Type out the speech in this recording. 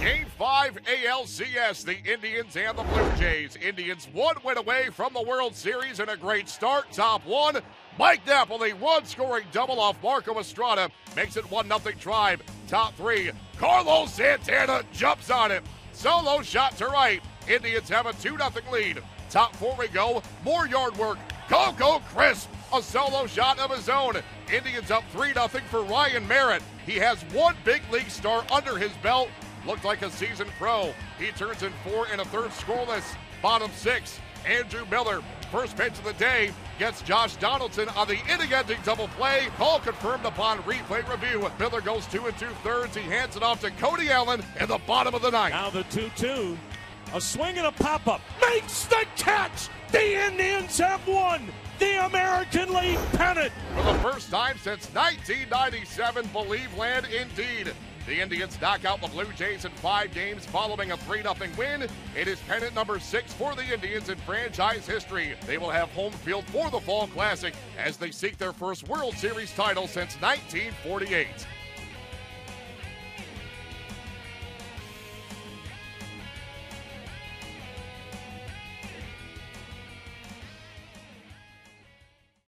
Game 5 ALCS, the Indians and the Blue Jays. Indians one win away from the World Series and a great start. Top one, Mike Napoli, one scoring double off Marco Estrada, makes it 1 0 Tribe. Top three, Carlos Santana jumps on it. Solo shot to right. Indians have a 2 0 lead. Top four we go, more yard work. Coco Crisp, a solo shot of his own. Indians up 3 0 for Ryan Merritt. He has one big league star under his belt looked like a seasoned pro. He turns in four and a third scoreless. Bottom six, Andrew Miller. First pitch of the day gets Josh Donaldson on the inning-ending double play. Call confirmed upon replay review. Miller goes two and two thirds. He hands it off to Cody Allen in the bottom of the ninth. Now the 2-2. A swing and a pop-up. Makes the catch! The Indians have won the American League pennant! For the first time since 1997, Believeland indeed. The Indians knock out the Blue Jays in five games following a 3 0 win. It is pennant number six for the Indians in franchise history. They will have home field for the Fall Classic as they seek their first World Series title since 1948.